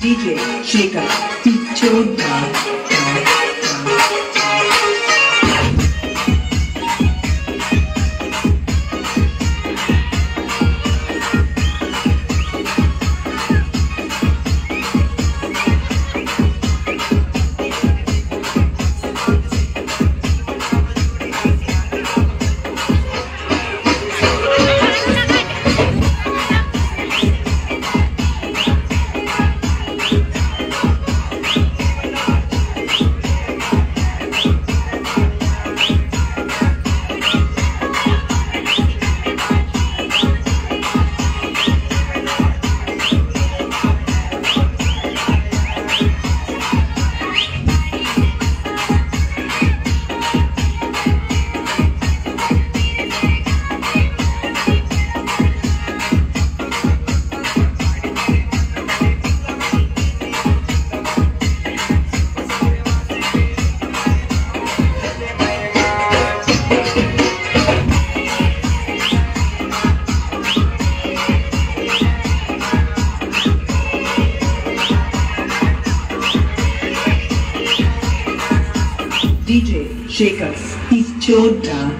DJ Shaker, Picho DJ Shaker, Picho Da.